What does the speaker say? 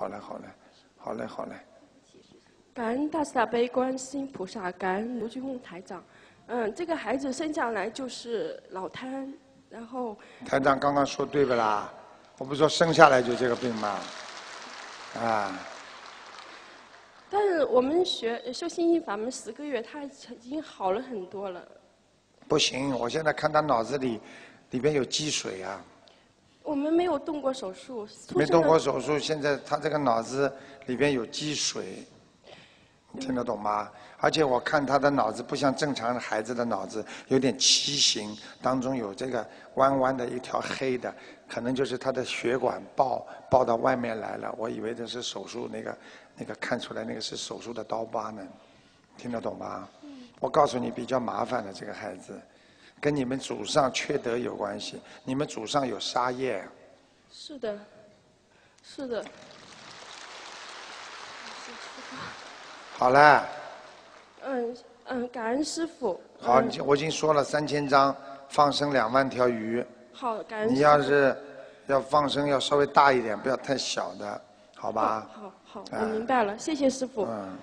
好嘞，好嘞，好嘞，好嘞。感恩大慈大悲观世音菩萨，感恩卢军红台长。嗯，这个孩子生下来就是脑瘫，然后台长刚刚说对不啦？我不是说生下来就这个病吗？啊，但是我们学修心印法门十个月，他已经好了很多了。不行，我现在看他脑子里里边有积水啊，我们没有动过手术，没动过手术，现在他这个脑子里边有积水，你听得懂吗？而且我看他的脑子不像正常的孩子的脑子，有点畸形，当中有这个弯弯的一条黑的，可能就是他的血管爆爆到外面来了。我以为这是手术那个那个看出来那个是手术的刀疤呢，听得懂吗？我告诉你，比较麻烦的这个孩子，跟你们祖上缺德有关系，你们祖上有杀业。是的，是的。好了。嗯嗯，感恩师傅。好，我已经说了三千张，放生两万条鱼。好，感恩。你要是要放生，要稍微大一点，不要太小的，好吧？好好，哎我明白了，谢谢师傅。嗯，